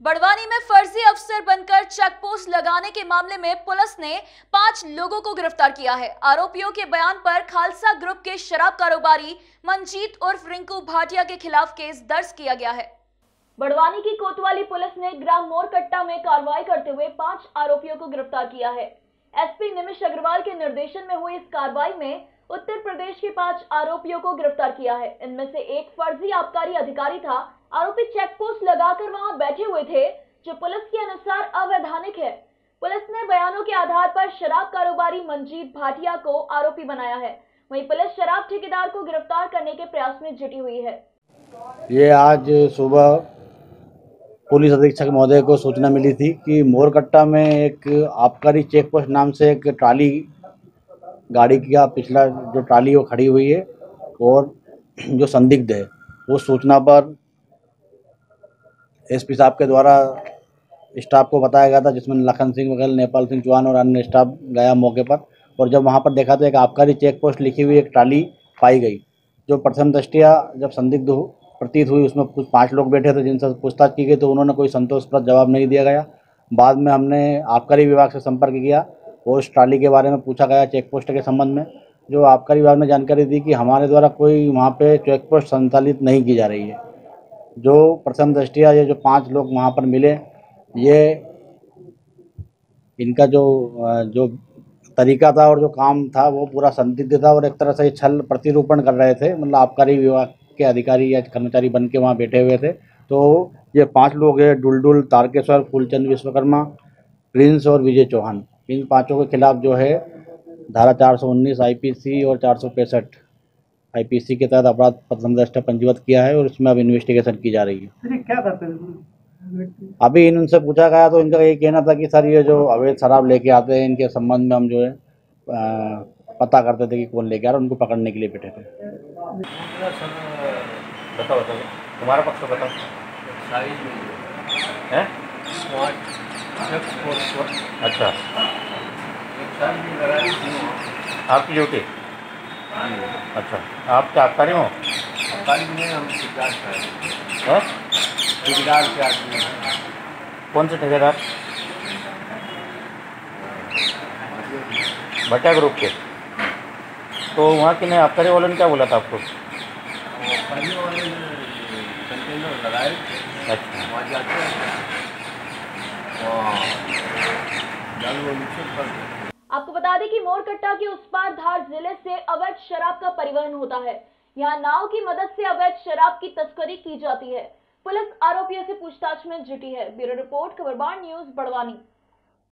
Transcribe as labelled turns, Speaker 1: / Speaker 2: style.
Speaker 1: बड़वानी में फर्जी अफसर बनकर चेक पोस्ट लगाने के मामले में पुलिस ने पाँच लोगों को गिरफ़्तार किया है। आरोपियों के बयान पर खालसा ग्रुप के शराब कारोबारी मंजीत उर्फ़ रिंकू भाटिया के खिलाफ केस दर्ज किया गया है। बड़वानी की कोतवाली पुलिस ने ग्राम मोरकट्टा में कार्रवाई करते हुए पाँच आरोपियों को गिरफ़्तार किया है। एसपी निमिष अग्रवाल के निर्देशन में हुई इस कार्रवाई में उत्तर प्रदेश के पाँच आरोपियों को गिरफ़्तार किया है। इनमें से एक फर्जी आबकारी अधिकारी था आरोपी चेक पोस्ट लगाकर वहाँ बैठे हुए थे, जो पुलिस के अनुसार अवैधानिक है। पुलिस ने बयानों के आधार पर शराब कारोबारी मंजीत भाटिया को आरोपी बनाया है। वहीं पुलिस शराब ठेकेदार को गिरफ़्तार करने के प्रयास में जुटी हुई है।
Speaker 2: ये आज सुबह पुलिस अधीक्षक महोदय को सूचना मिली थी कि मोरकट्टा में एक आबकारी चेक पोस्ट नाम से एक ट्राली गाड़ी का पिछला जो ट्राली वो खड़ी हुई है, और जो संदिग्ध है, वो सूचना पर एसपी साहब के द्वारा स्टाफ को बताया गया था, जिसमें लखन सिंह वगैरह, नेपाल सिंह चौहान और अन्य स्टाफ गया मौके पर। और जब वहाँ पर देखा तो एक आबकारी चेक पोस्ट लिखी हुई एक ट्राली पाई गई, जो प्रथम दृष्टिया जब संदिग्ध प्रतीत हुई, उसमें कुछ पाँच लोग बैठे थे, जिनसे पूछताछ की गई तो उन्होंने कोई संतोषप्रद जवाब नहीं दिया गया। बाद में हमने आबकारी विभाग से संपर्क किया और उस ट्राली के बारे में पूछा गया चेक पोस्ट के संबंध में। जो आबकारी विभाग ने जानकारी दी कि हमारे द्वारा कोई वहाँ पे चेक पोस्ट संचालित नहीं की जा रही है। जो प्रथम दृष्टिया ये जो पाँच लोग वहाँ पर मिले, ये इनका जो जो तरीका था और जो काम था, वो पूरा संदिग्ध था और एक तरह से छल प्रतिरूपण कर रहे थे। मतलब आबकारी विभाग के अधिकारी या कर्मचारी बन के वहाँ बैठे हुए थे। तो ये पाँच लोग हैं, डुलडुल, तारकेश्वर, फूलचंद विश्वकर्मा, प्रिंस और विजय चौहान। इन पाँचों के खिलाफ जो है, धारा 419 आईपीसी और चार सौ पैंसठ आईपीसी के तहत अपराध प्रथम दृष्टा पंजीबद्ध किया है और इसमें अब इन्वेस्टिगेशन की जा रही है।
Speaker 3: क्या करते हैं?
Speaker 2: अभी इनसे पूछा गया तो इनका ये कहना था कि सर ये जो अवैध शराब लेके आते हैं इनके संबंध में हम जो है आ, पता करते थे कि कौन लेके आ रहा उनको पकड़ने के लिए बैठे थे।
Speaker 4: बताओ बताओ तुम्हारा पक्ष बताओ। अच्छा। आपकी ड्यूटी? अच्छा आप क्या आबकारी हो? हैं? कौन से ठेकेदार? भट्टा ग्रुप के। तो वहाँ के नहीं आबकारी वाले ने क्या बोला था आपको? अच्छा।
Speaker 1: आपको बता दें कि मोरकट्टा के उस पार ज़िले से अवैध शराब का परिवहन होता है। यहाँ नाव की मदद से अवैध शराब की तस्करी की जाती है। पुलिस आरोपियों से पूछताछ में जुटी है। Bureau report, Khabarbar news, Barwani.